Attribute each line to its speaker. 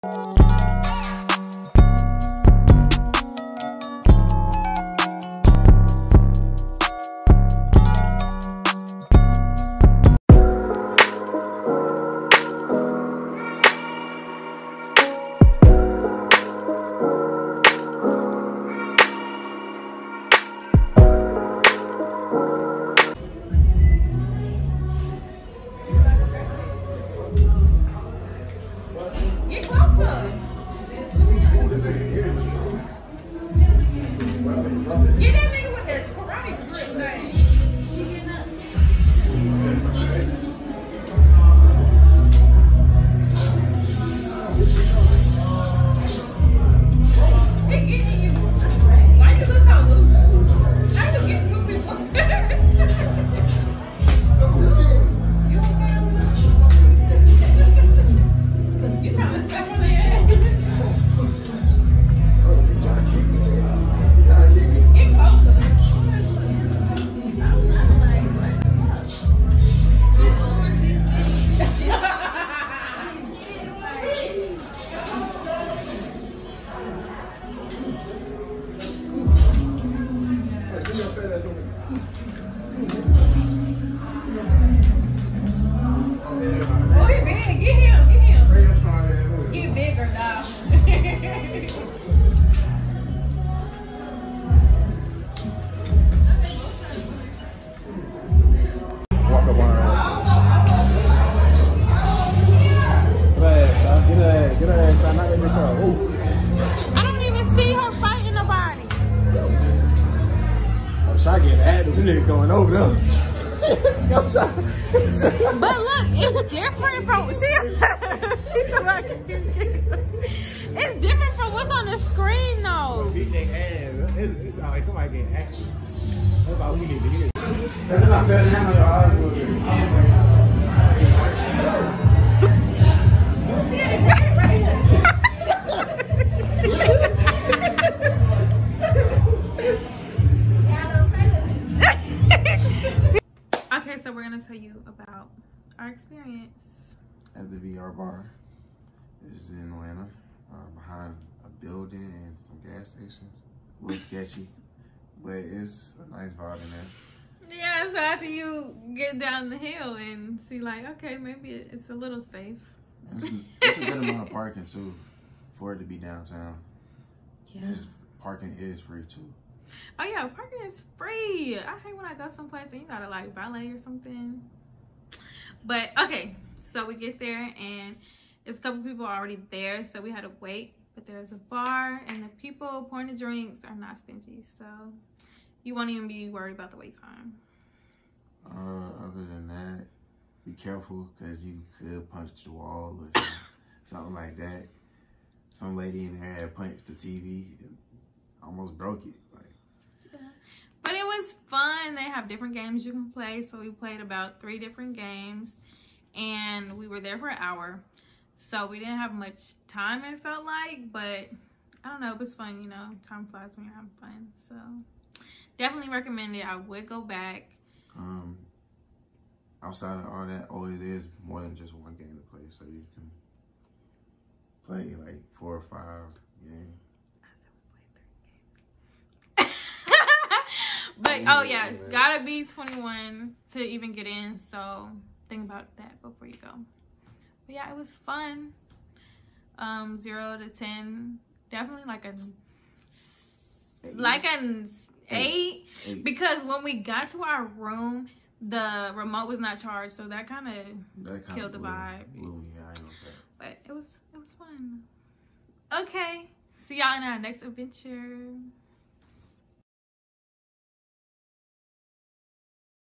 Speaker 1: Get Oh, get him. Get him. Get bigger now.
Speaker 2: I'm sorry, getting active. Them niggas going over there. I'm sorry.
Speaker 1: But look, it's different from she. She's like, it's different from what's on the screen though.
Speaker 2: Beat their ass. It's, it like somebody getting active. That's all we need to hear. That's not fair to handle
Speaker 1: we're gonna tell you about our experience.
Speaker 3: at the VR bar. It's in Atlanta, uh, behind a building and some gas stations. A little sketchy, but it's a nice vibe in there.
Speaker 1: Yeah, so after you get down the hill and see like, okay, maybe it's a little safe.
Speaker 3: It's, it's a good amount of parking too, for it to be downtown.
Speaker 1: Yeah.
Speaker 3: It's, parking is free too.
Speaker 1: Oh yeah, parking is free. I hate when I go someplace and you gotta like valet or something. But okay, so we get there and there's a couple people already there, so we had to wait. But there's a bar and the people pouring the drinks are not stingy, so you won't even be worried about the wait time.
Speaker 3: Uh, other than that, be careful because you could punch the wall or something, something like that. Some lady in there had punched the TV and almost broke it.
Speaker 1: But it was fun. They have different games you can play. So we played about three different games and we were there for an hour. So we didn't have much time, it felt like, but I don't know, it was fun, you know. Time flies when you're having fun. So definitely recommend it. I would go back.
Speaker 3: Um, outside of all that, oh, it is more than just one game to play, so you can play like four or five games.
Speaker 1: But oh yeah, gotta be 21 to even get in. So think about that before you go. But yeah, it was fun. Um, zero to ten, definitely like a like an eight
Speaker 3: Eight.
Speaker 1: because when we got to our room, the remote was not charged, so that kind of killed the vibe.
Speaker 3: Blew me, gonna
Speaker 1: but it was it was fun. Okay, see y'all in our next adventure.